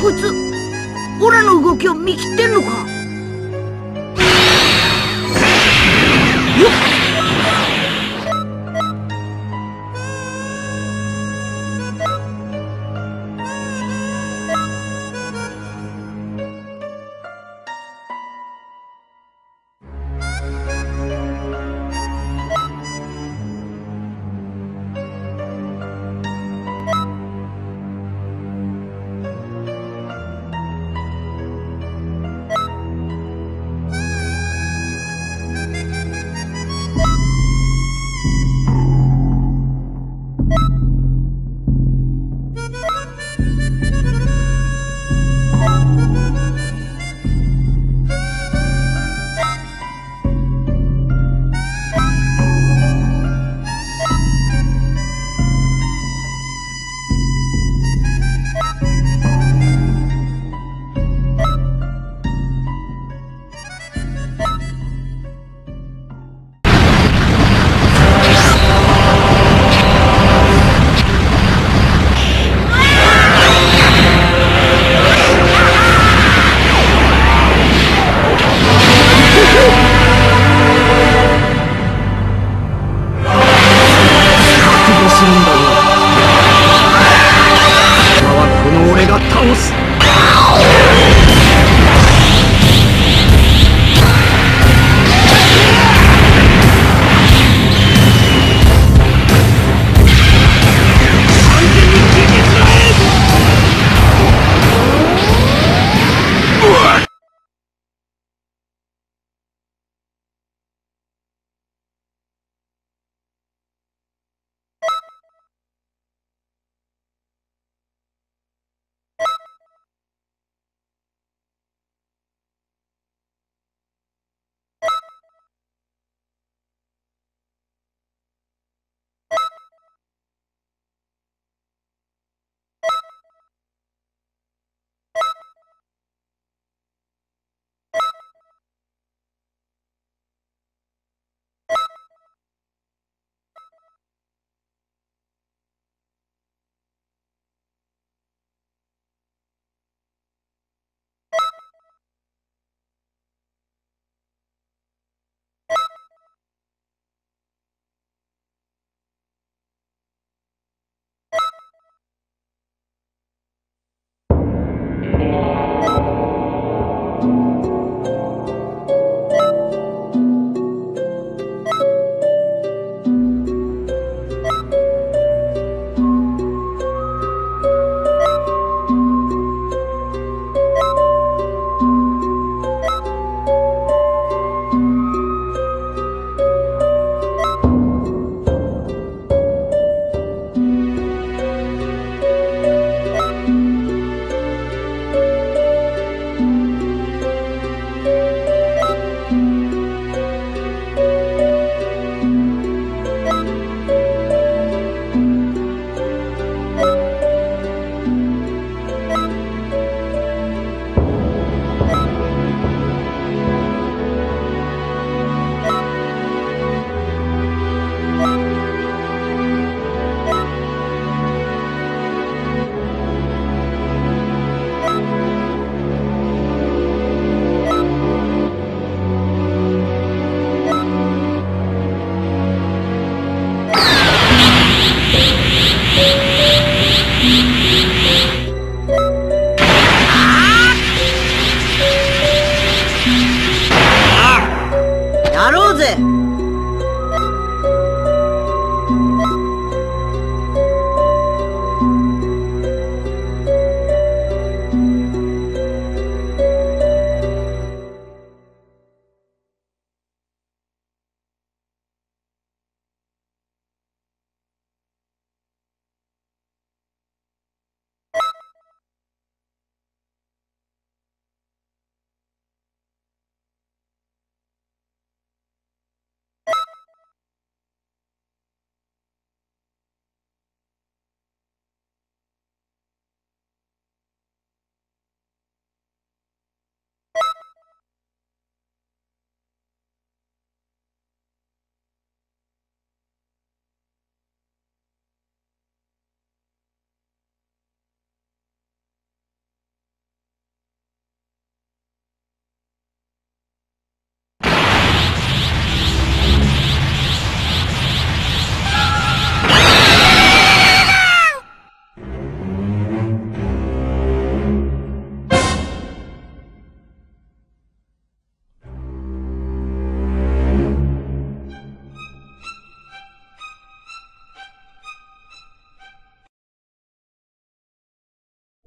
こいつオラの動きを見切ってんのか？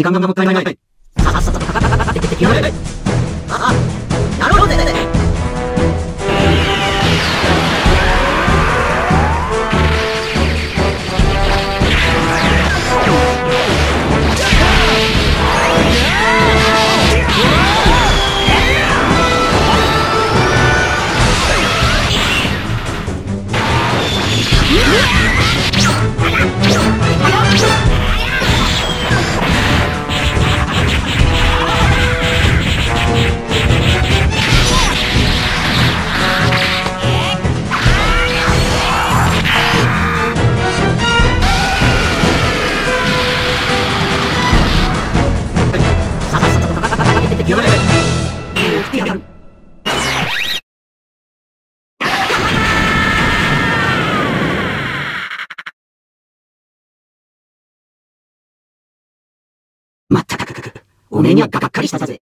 時間がもったいない。さっさとかかかかかって敵をやれ。ああ、なるほどにはがっかりしたぜ。